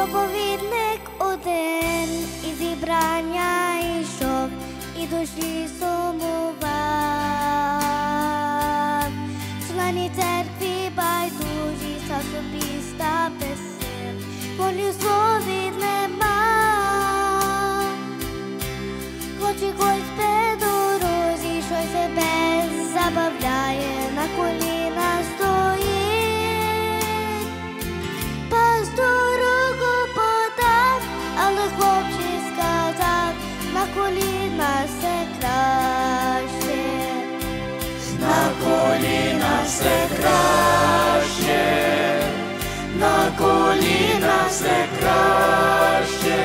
Проповідник один і зібрання йшов, і душі сумував. Члені церкві байдужі са собі став без сил, волю слові нема. Хоч і когось по дорозі, що себе забавляє, на коліна коліна все краще. На коліна все краще, на коліна все краще,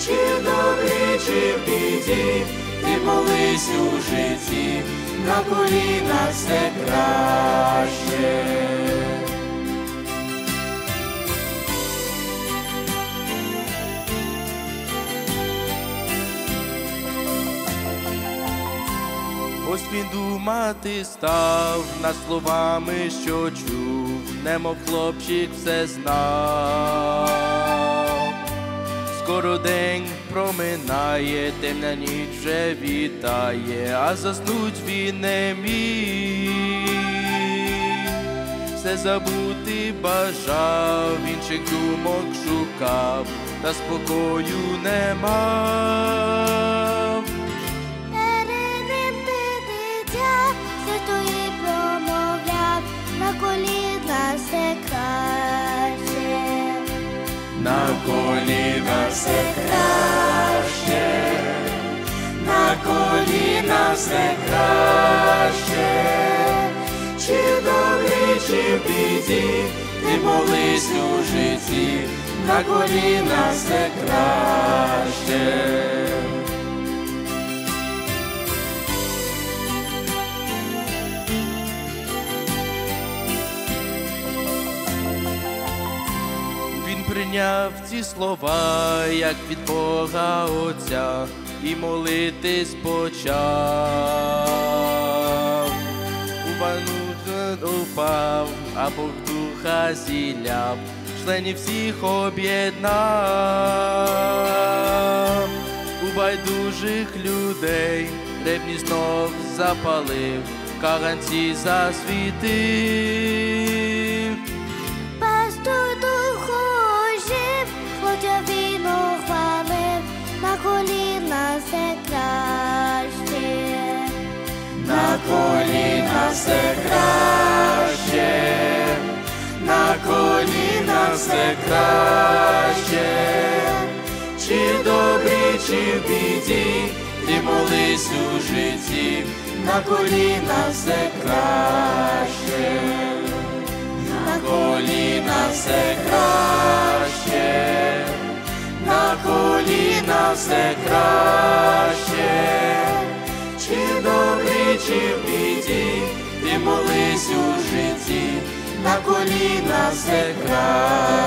чи добрі, чи в біді, ти молись у житті, на коліна все краще. Ось думати став над словами, що чув, немов хлопчик все знав. Скоро день проминає, темна ніч вже вітає, а заснуть він не міг. Все забути бажав, інших думок шукав, та спокою не На коліна все краще, на коліна все краще, чи добрі, чи в біді, ти молись у житті, на коліна все краще. Прийняв ці слова, як від Бога Отця, і молитись почав. У ванну упав, а Бог духа зіляв, членів всіх об'єднав. У байдужих людей ревні знов запалив, каганці засвітив. На коліна все краще, на коліна все краще, чи добрі, чи в біді, ти молись у житті, на коліна все краще, на коліна все краще, на коліна все краще. Чи добрі, чи молись у житті,